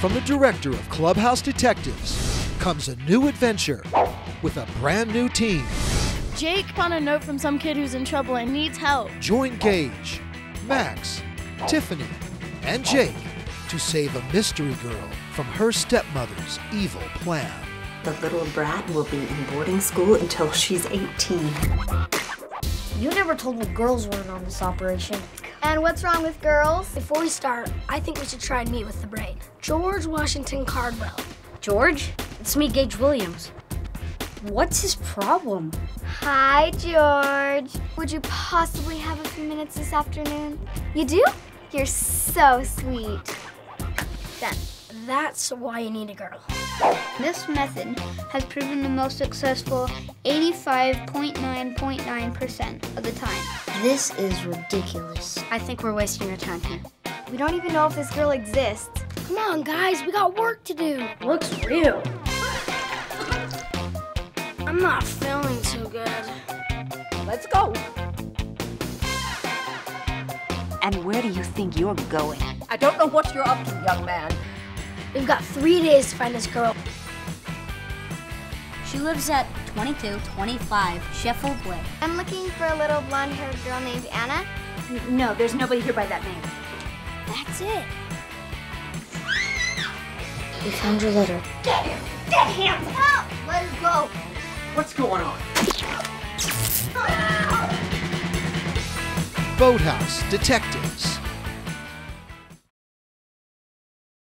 From the director of Clubhouse Detectives comes a new adventure with a brand new team. Jake found a note from some kid who's in trouble and needs help. Join Gage, Max, Tiffany, and Jake to save a mystery girl from her stepmother's evil plan. The little brat will be in boarding school until she's 18. You never told me girls were in on this operation. And what's wrong with girls? Before we start, I think we should try and meet with the brain. George Washington Cardwell. George? It's me, Gage Williams. What's his problem? Hi, George. Would you possibly have a few minutes this afternoon? You do? You're so sweet. Then, that's why you need a girl. This method has proven the most successful 85.9.9% of the time. This is ridiculous. I think we're wasting our time here. We don't even know if this girl exists. Come on, guys, we got work to do. Looks real. I'm not feeling too good. Let's go. And where do you think you're going? I don't know what you're up to, young man. We've got three days to find this girl. She lives at 2225 Sheffield Way. I'm looking for a little blonde haired girl named Anna. No, there's nobody here by that name. That's it. We found your letter. Get hands out! Let her go. What's going on? Ah! Boathouse Detectives.